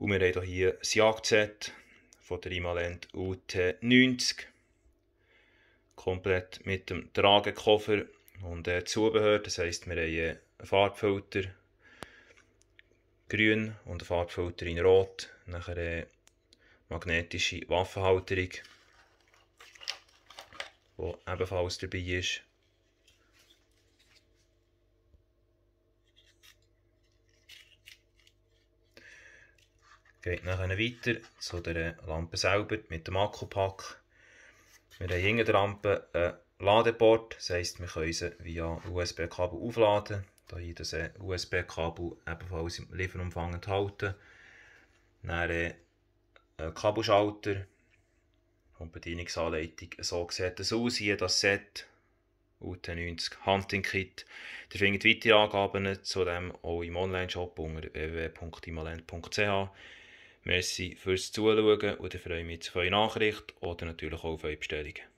Und wir haben hier ein Jagdset von der Imalent UT90. Komplett mit dem Tragekoffer und äh, Zubehör. Das heisst, wir haben einen Farbfilter grün und einen Farbfilter in rot. Nachher eine magnetische Waffenhalterung, die ebenfalls dabei ist. Geht nachher weiter zu der Lampe selber mit dem Akkupack. Wir haben hinter der Lampe ein Ladeport, das heisst, wir können sie via USB-Kabel aufladen. Hier das USB-Kabel ebenfalls im Lieferumfang enthalten. Dann ein Kabelschalter und Bedienungsanleitung. So sieht es aus, hier das Set UT90 Hunting Kit. Ihr findet weitere Angaben zu dem auch im Online-Shop unter www.imalent.ch. Merci fürs Zuschauen und ich freue mich auf eure Nachricht oder natürlich auch auf eure Bestellungen.